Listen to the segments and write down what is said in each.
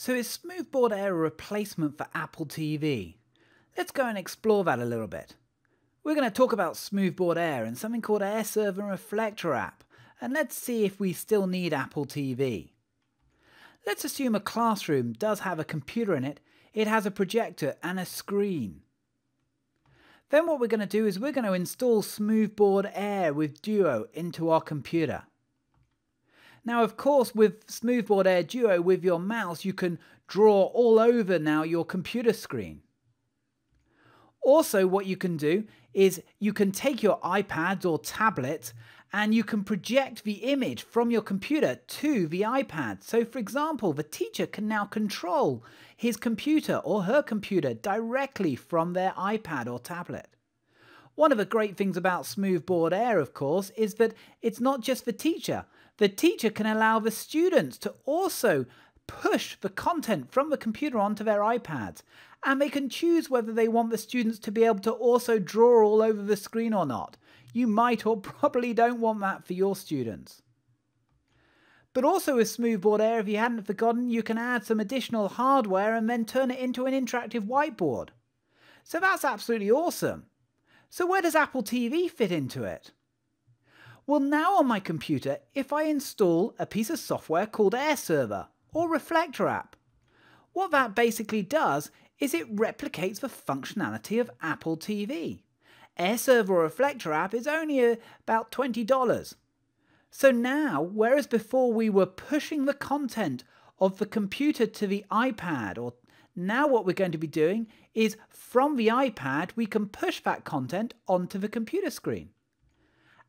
So is Smoothboard Air a replacement for Apple TV? Let's go and explore that a little bit. We're going to talk about Smoothboard Air and something called AirServer and Reflector app, and let's see if we still need Apple TV. Let's assume a classroom does have a computer in it, it has a projector and a screen. Then what we're going to do is we're going to install Smoothboard Air with Duo into our computer. Now, of course, with Smoothboard Air Duo with your mouse, you can draw all over now your computer screen. Also, what you can do is you can take your iPad or tablet and you can project the image from your computer to the iPad. So, for example, the teacher can now control his computer or her computer directly from their iPad or tablet. One of the great things about Smoothboard Air, of course, is that it's not just the teacher. The teacher can allow the students to also push the content from the computer onto their iPads, and they can choose whether they want the students to be able to also draw all over the screen or not. You might or probably don't want that for your students. But also with Smoothboard Air, if you hadn't forgotten, you can add some additional hardware and then turn it into an interactive whiteboard. So that's absolutely awesome. So where does Apple TV fit into it? Well now on my computer, if I install a piece of software called Air Server or Reflector app, what that basically does is it replicates the functionality of Apple TV. AirServer or Reflector app is only about $20. So now, whereas before we were pushing the content of the computer to the iPad, or now what we're going to be doing is from the iPad, we can push that content onto the computer screen.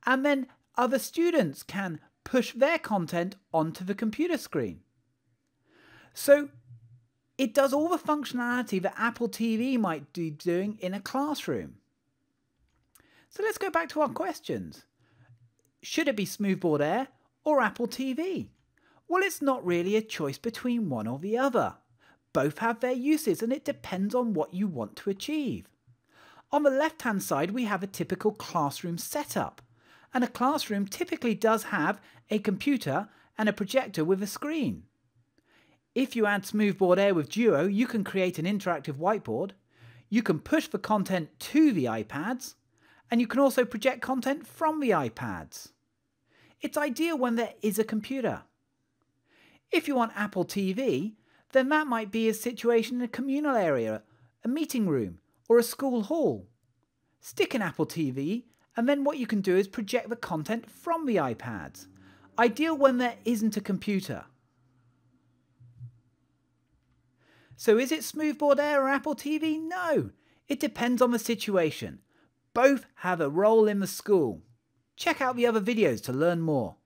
And then other students can push their content onto the computer screen. So it does all the functionality that Apple TV might be doing in a classroom. So let's go back to our questions. Should it be Smoothboard Air or Apple TV? Well, it's not really a choice between one or the other. Both have their uses and it depends on what you want to achieve. On the left hand side, we have a typical classroom setup. And a classroom typically does have a computer and a projector with a screen. If you add Smoothboard Air with Duo, you can create an interactive whiteboard. You can push the content to the iPads and you can also project content from the iPads. It's ideal when there is a computer. If you want Apple TV, then that might be a situation in a communal area, a meeting room, or a school hall. Stick an Apple TV, and then what you can do is project the content from the iPads. Ideal when there isn't a computer. So is it Smoothboard Air or Apple TV? No. It depends on the situation. Both have a role in the school. Check out the other videos to learn more.